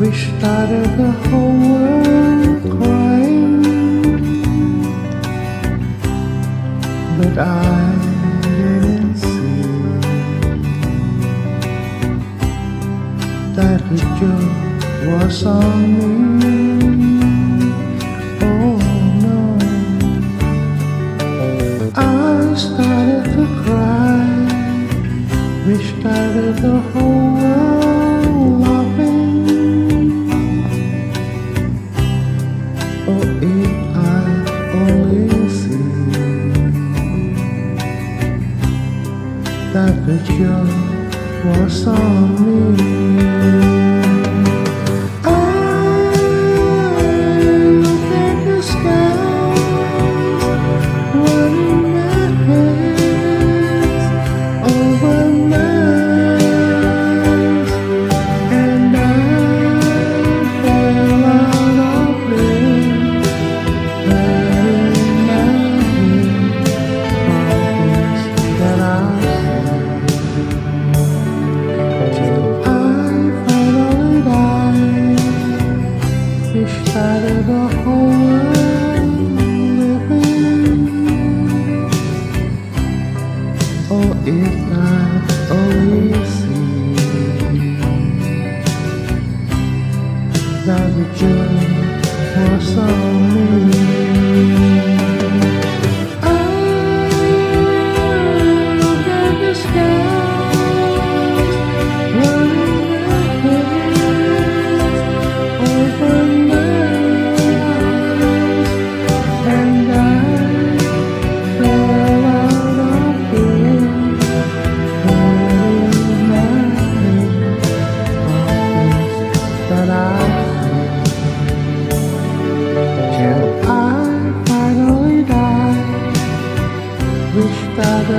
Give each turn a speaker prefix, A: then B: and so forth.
A: We started the whole world crying, but I that the joke was on me. Oh no, I started to cry. We started the whole world laughing. Oh, if I only see that the joke was on me. 我心你